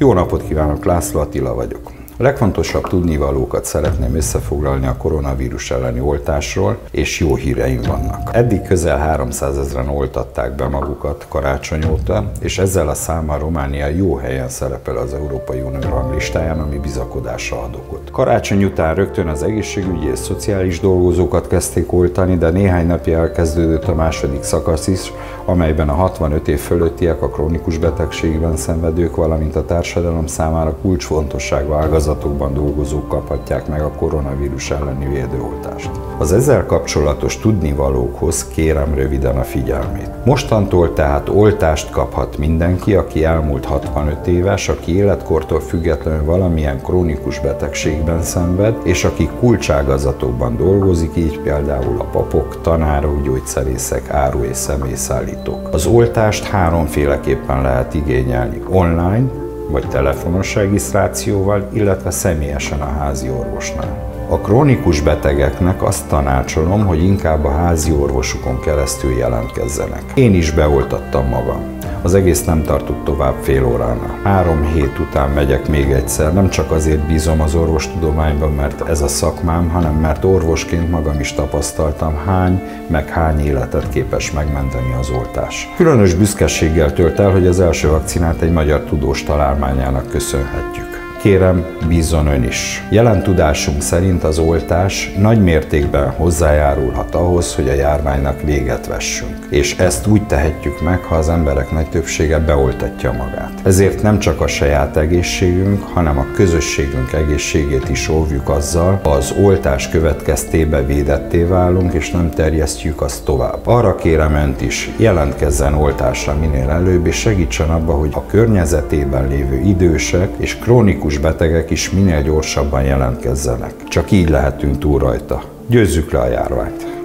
Jó napot kívánok, László Attila vagyok. A legfontosabb tudnivalókat szeretném összefoglalni a koronavírus elleni oltásról, és jó híreim vannak. Eddig közel 300 ezeren oltatták be magukat karácsony óta, és ezzel a számmal Románia jó helyen szerepel az Európai Unió ranglistáján, ami bizakodásra ad okot. Karácsony után rögtön az egészségügyi és szociális dolgozókat kezdték oltani, de néhány napja elkezdődött a második szakasz is, amelyben a 65 év fölöttiek, a krónikus betegségben szenvedők, valamint a társadalom számára kulcsfontosságú ágazatokban dolgozók kaphatják meg a koronavírus elleni védőoltást. Az ezzel kapcsolatos tudnivalókhoz kérem röviden a figyelmét. Mostantól tehát oltást kaphat mindenki, aki elmúlt 65 éves, aki életkortól függetlenül valamilyen krónikus betegségben szenved, és aki kulcságazatokban dolgozik, így például a papok, tanárok, gyógyszerészek, áru és személyszállítók. Az oltást háromféleképpen lehet igényelni online, vagy telefonos regisztrációval, illetve személyesen a házi orvosnál. A krónikus betegeknek azt tanácsolom, hogy inkább a házi orvosukon keresztül jelentkezzenek. Én is beoltattam magam. Az egész nem tartott tovább fél óránál. Három hét után megyek még egyszer, nem csak azért bízom az orvostudományban, mert ez a szakmám, hanem mert orvosként magam is tapasztaltam, hány, meg hány életet képes megmenteni az oltás. Különös büszkeséggel tölt el, hogy az első vakcinát egy magyar tudós találmányának köszönhetjük. Kérem, bízzon ön is. Jelen tudásunk szerint az oltás nagy mértékben hozzájárulhat ahhoz, hogy a járványnak véget vessünk. És ezt úgy tehetjük meg, ha az emberek nagy többsége beoltatja magát. Ezért nem csak a saját egészségünk, hanem a közösségünk egészségét is óvjuk azzal, ha az oltás következtébe védetté válunk, és nem terjesztjük azt tovább. Arra kérem önt is, jelentkezzen oltásra minél előbb, és segítsen abba, hogy a környezetében lévő idősek és krónikus krónikus betegek is minél gyorsabban jelentkezzenek. Csak így lehetünk túl rajta. Győzzük le a járványt!